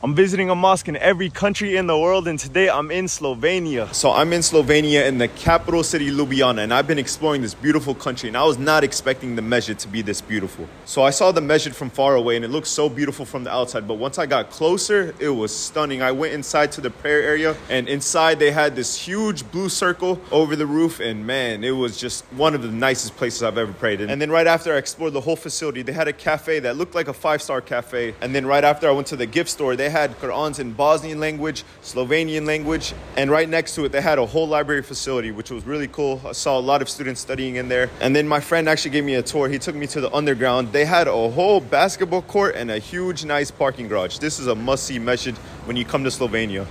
I'm visiting a mosque in every country in the world, and today I'm in Slovenia. So I'm in Slovenia in the capital city, Ljubljana, and I've been exploring this beautiful country, and I was not expecting the Masjid to be this beautiful. So I saw the Masjid from far away, and it looked so beautiful from the outside, but once I got closer, it was stunning. I went inside to the prayer area, and inside they had this huge blue circle over the roof, and man, it was just one of the nicest places I've ever prayed in. And then right after I explored the whole facility, they had a cafe that looked like a five-star cafe, and then right after I went to the gift store, they had Qur'ans in Bosnian language, Slovenian language, and right next to it, they had a whole library facility, which was really cool. I saw a lot of students studying in there. And then my friend actually gave me a tour. He took me to the underground. They had a whole basketball court and a huge, nice parking garage. This is a must see masjid when you come to Slovenia.